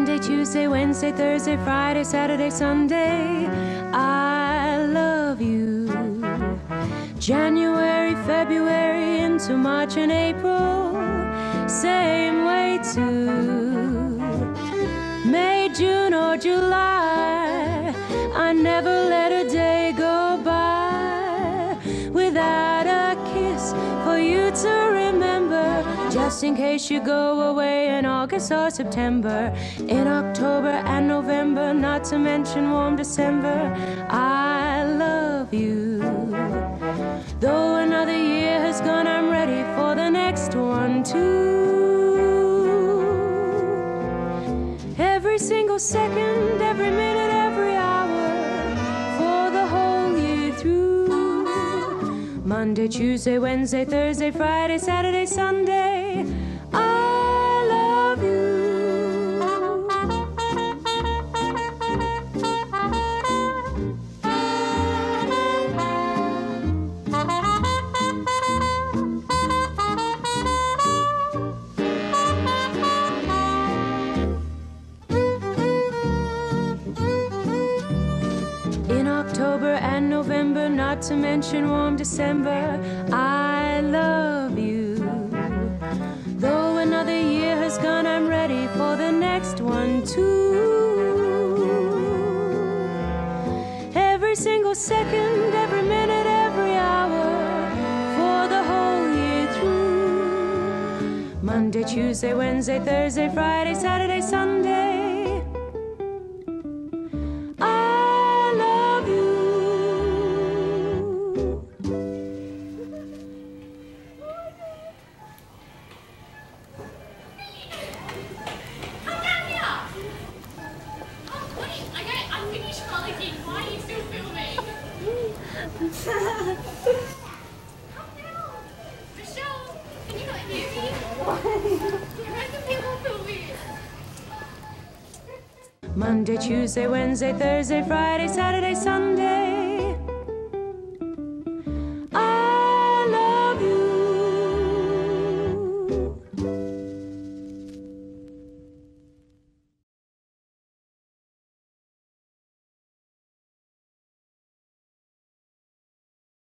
Monday, Tuesday, Wednesday, Thursday, Friday, Saturday, Sunday. I love you. January, February, into March and April. Same way too. May, June, or July. I never let a day go by without a kiss for you to. Just in case you go away in August or September, in October and November, not to mention warm December. I love you. Though another year has gone, I'm ready for the next one too. Every single second, every minute, Monday, Tuesday, Wednesday, Thursday, Friday, Saturday, Sunday. October and November, not to mention warm December, I love you. Though another year has gone, I'm ready for the next one too. Every single second, every minute, every hour, for the whole year through. Monday, Tuesday, Wednesday, Thursday, Friday, Saturday, Sunday. Monday, Tuesday, Wednesday, Thursday, Friday, Saturday, Sunday.